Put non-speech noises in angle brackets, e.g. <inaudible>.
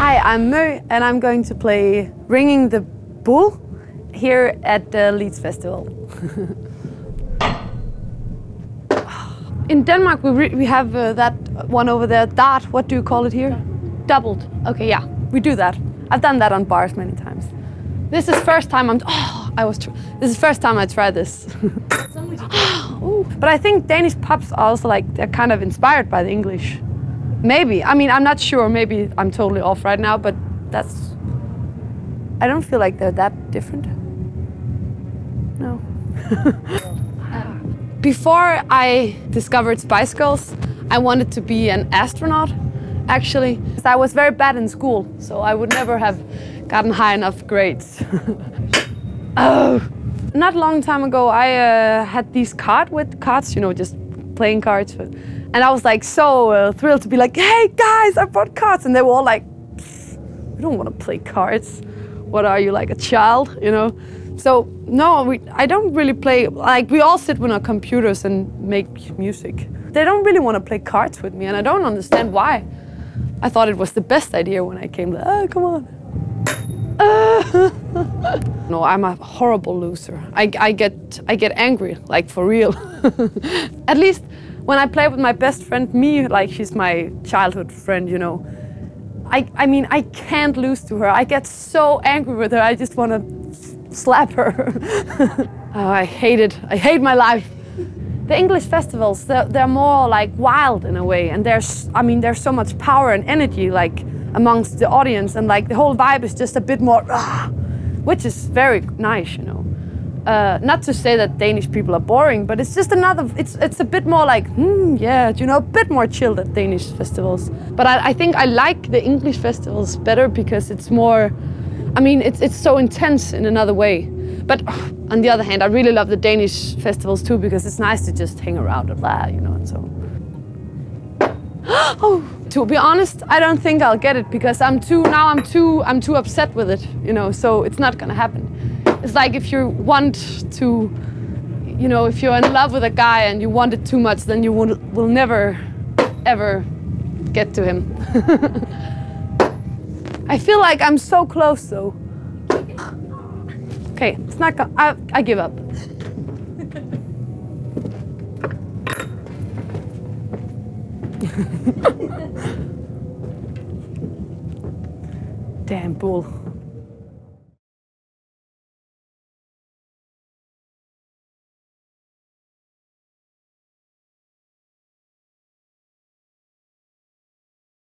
Hi, I'm Mø, and I'm going to play Ringing the Bull here at the Leeds Festival. <laughs> In Denmark, we, we have uh, that one over there, dart. What do you call it here? Doubled. Okay, yeah, we do that. I've done that on bars many times. This is first time I'm. Oh, <gasps> I was. this is first time I tried this. <laughs> <gasps> But I think Danish pubs are also like they're kind of inspired by the English. Maybe. I mean, I'm not sure. Maybe I'm totally off right now, but that's. I don't feel like they're that different. No. <laughs> Before I discovered Spice Girls, I wanted to be an astronaut, actually. I was very bad in school, so I would never have gotten high enough grades. <laughs> oh. Not long time ago, I uh, had these card with cards, you know, just playing cards. With, and I was like so uh, thrilled to be like, hey guys, I brought cards. And they were all like, we don't want to play cards. What are you, like a child, you know? So no, we, I don't really play, like we all sit with our computers and make music. They don't really want to play cards with me and I don't understand why. I thought it was the best idea when I came, like, oh, come on. <laughs> no, I'm a horrible loser. I, I, get, I get angry, like for real. <laughs> At least when I play with my best friend, me, like she's my childhood friend, you know. I, I mean, I can't lose to her. I get so angry with her, I just want to slap her. <laughs> oh, I hate it. I hate my life. The English festivals, they're, they're, more like wild in a way. And there's, I mean, there's so much power and energy like amongst the audience. And like the whole vibe is just a bit more, ah, which is very nice, you know. Uh, not to say that Danish people are boring, but it's just another, it's, it's a bit more like, hmm, yeah, you know, a bit more chilled at Danish festivals. But I, I think I like the English festivals better because it's more, I mean, it's, it's so intense in another way. But <sighs> on the other hand, I really love the Danish festivals too because it's nice to just hang around and blah, you know, and so. <gasps> oh, to be honest, I don't think I'll get it because I'm too, now I'm too, I'm too upset with it, you know, so it's not gonna happen. It's like if you want to, you know, if you're in love with a guy and you want it too much, then you will, will never, ever get to him. <laughs> I feel like I'm so close though. Okay, it's not I, I give up. <laughs> Damn bull.